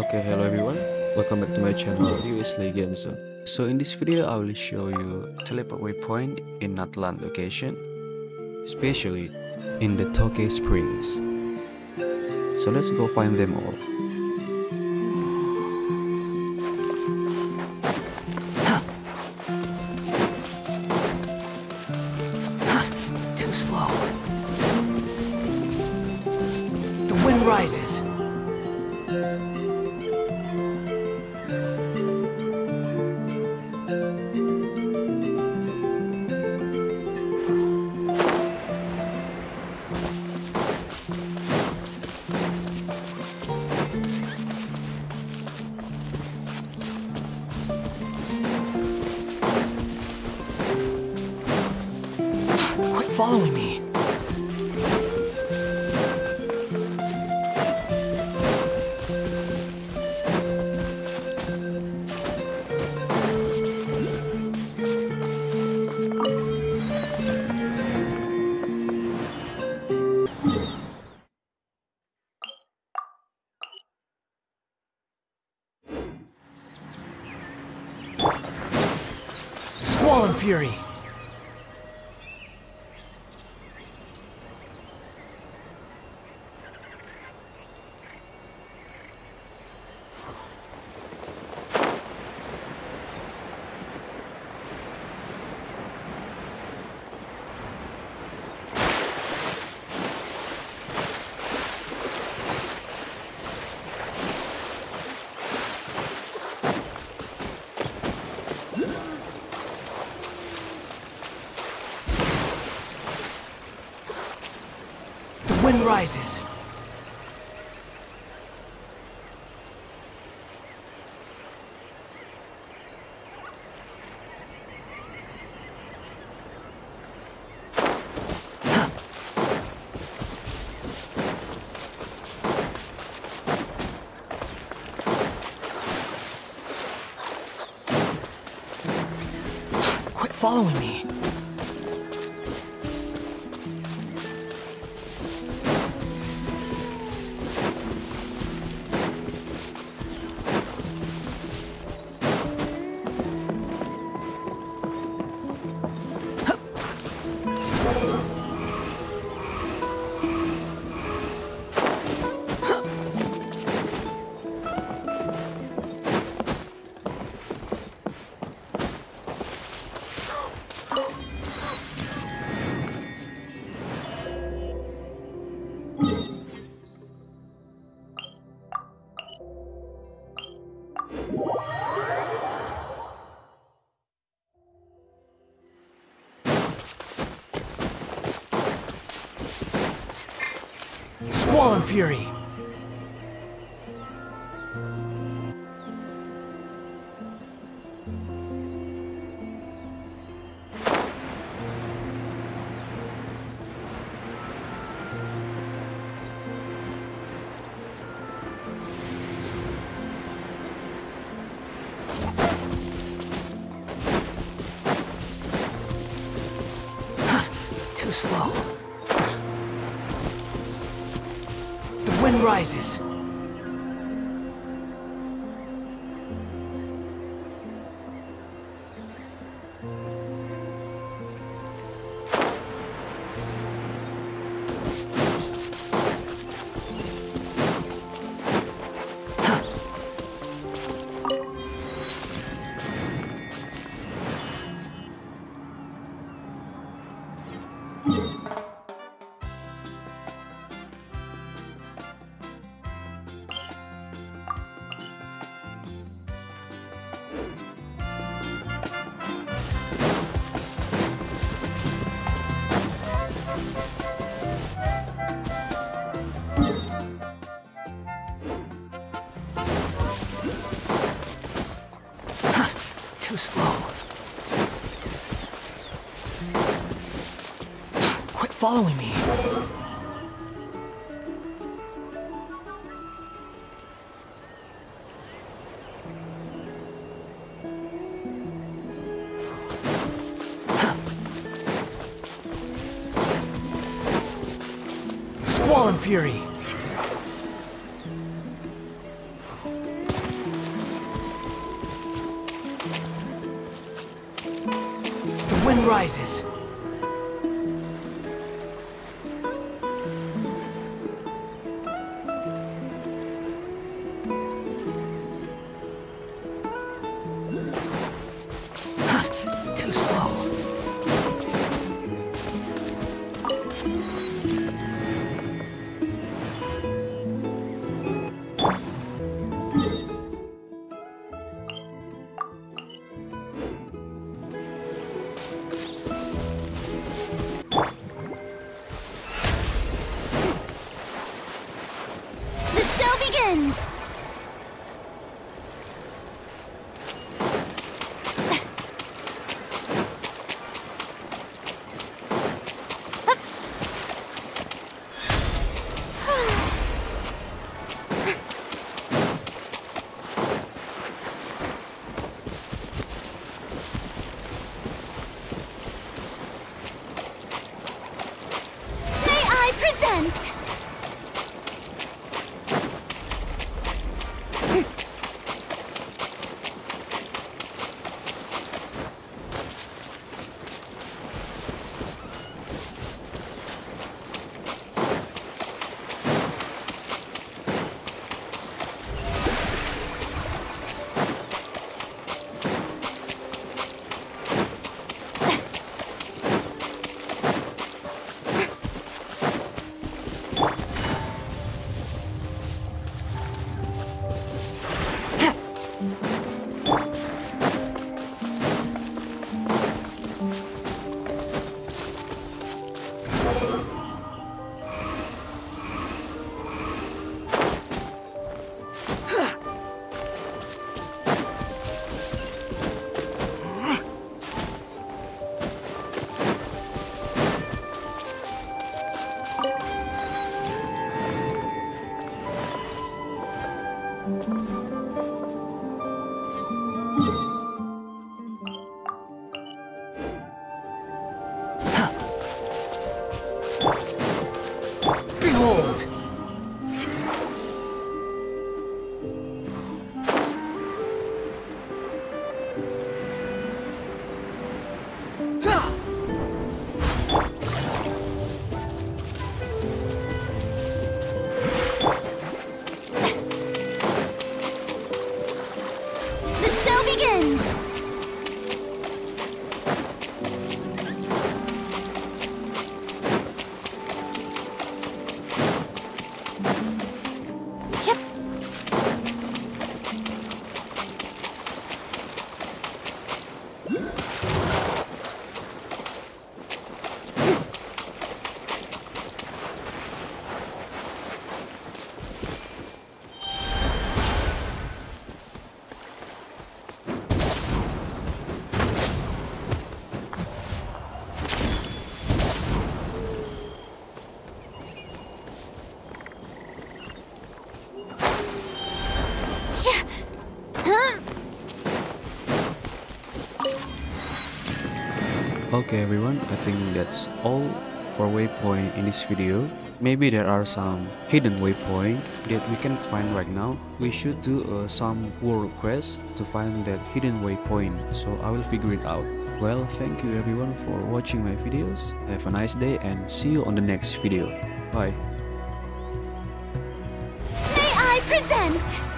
Okay, hello everyone. Welcome back to my channel, US Legion So in this video, I will show you teleport waypoint in Natlan location, especially in the Toyac Springs. So let's go find them all. Too slow. The wind rises. Following me. Squall and Fury. The rises. Quit following me. Squall and Fury. Too slow. Rises. Too slow. Quit following me. Squall and Fury. wind rises. Show Okay everyone, I think that's all for waypoint in this video. Maybe there are some hidden waypoint that we can find right now. We should do uh, some world quest to find that hidden waypoint, so I will figure it out. Well, thank you everyone for watching my videos. Have a nice day and see you on the next video. Bye. May I present?